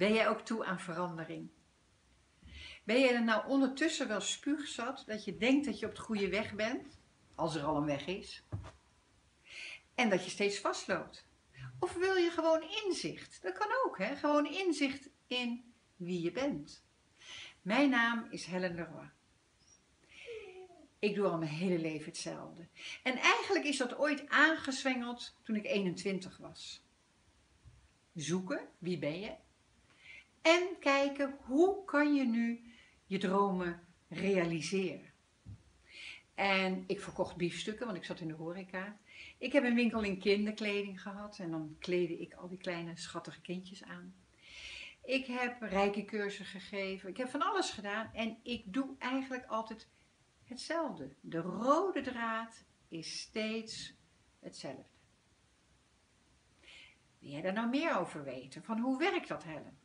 Ben jij ook toe aan verandering? Ben jij er nou ondertussen wel spuugzat dat je denkt dat je op de goede weg bent, als er al een weg is, en dat je steeds vastloopt? Of wil je gewoon inzicht? Dat kan ook, hè? Gewoon inzicht in wie je bent. Mijn naam is Helen Leroy. Ik doe al mijn hele leven hetzelfde. En eigenlijk is dat ooit aangezwengeld toen ik 21 was. Zoeken, wie ben je? En kijken, hoe kan je nu je dromen realiseren? En ik verkocht biefstukken, want ik zat in de horeca. Ik heb een winkel in kinderkleding gehad en dan kleedde ik al die kleine schattige kindjes aan. Ik heb rijke cursussen gegeven, ik heb van alles gedaan en ik doe eigenlijk altijd hetzelfde. De rode draad is steeds hetzelfde. Wil jij daar nou meer over weten? Van hoe werkt dat, Helen?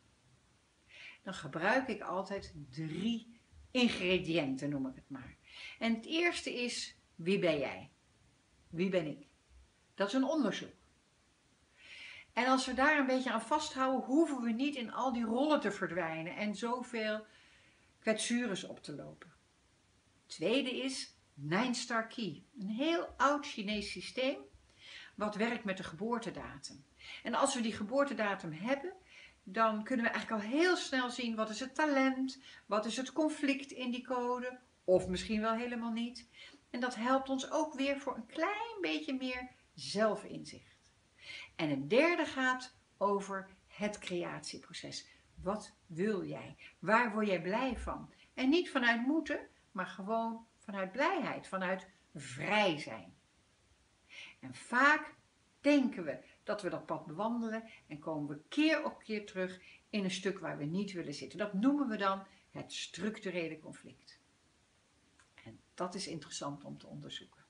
Dan gebruik ik altijd drie ingrediënten, noem ik het maar. En het eerste is, wie ben jij? Wie ben ik? Dat is een onderzoek. En als we daar een beetje aan vasthouden, hoeven we niet in al die rollen te verdwijnen en zoveel kwetsures op te lopen. Tweede is Nine Star Key. Een heel oud Chinees systeem wat werkt met de geboortedatum. En als we die geboortedatum hebben, dan kunnen we eigenlijk al heel snel zien wat is het talent, wat is het conflict in die code, of misschien wel helemaal niet. En dat helpt ons ook weer voor een klein beetje meer zelfinzicht. En het derde gaat over het creatieproces. Wat wil jij? Waar word jij blij van? En niet vanuit moeten, maar gewoon vanuit blijheid, vanuit vrij zijn. En vaak denken we dat we dat pad bewandelen en komen we keer op keer terug in een stuk waar we niet willen zitten. Dat noemen we dan het structurele conflict. En dat is interessant om te onderzoeken.